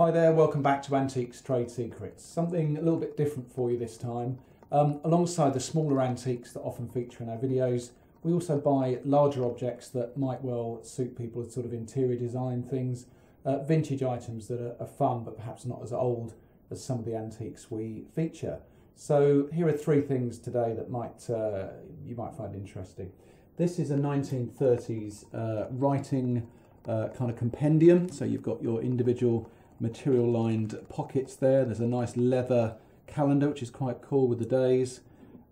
Hi there, welcome back to Antiques Trade Secrets. Something a little bit different for you this time. Um, alongside the smaller antiques that often feature in our videos, we also buy larger objects that might well suit people as sort of interior design things, uh, vintage items that are, are fun but perhaps not as old as some of the antiques we feature. So here are three things today that might uh, you might find interesting. This is a 1930s uh, writing uh, kind of compendium. So you've got your individual material lined pockets there. There's a nice leather calendar, which is quite cool with the days,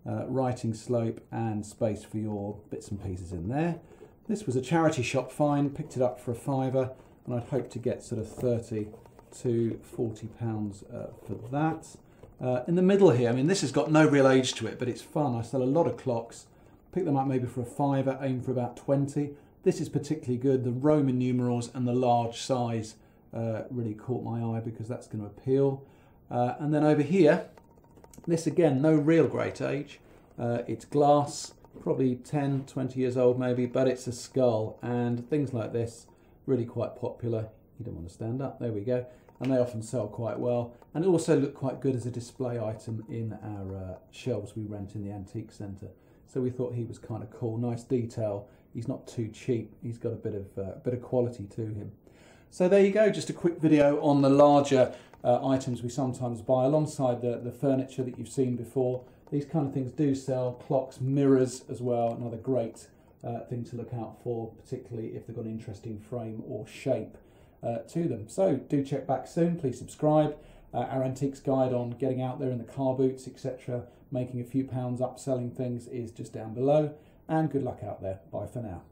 uh, writing slope, and space for your bits and pieces in there. This was a charity shop find, picked it up for a fiver, and I'd hope to get sort of 30 to 40 pounds uh, for that. Uh, in the middle here, I mean, this has got no real age to it, but it's fun. I sell a lot of clocks, pick them up maybe for a fiver, aim for about 20. This is particularly good. The Roman numerals and the large size uh, really caught my eye because that's going to appeal. Uh, and then over here, this again, no real great age. Uh, it's glass, probably 10, 20 years old maybe, but it's a skull. And things like this, really quite popular. You don't want to stand up, there we go. And they often sell quite well. And it also look quite good as a display item in our uh, shelves we rent in the antique centre. So we thought he was kind of cool, nice detail. He's not too cheap. He's got a bit of uh, bit of quality to him. So there you go, just a quick video on the larger uh, items we sometimes buy alongside the, the furniture that you've seen before. These kind of things do sell, clocks, mirrors as well, another great uh, thing to look out for, particularly if they've got an interesting frame or shape uh, to them. So do check back soon, please subscribe. Uh, our antiques guide on getting out there in the car boots, etc., making a few pounds upselling things is just down below. And good luck out there. Bye for now.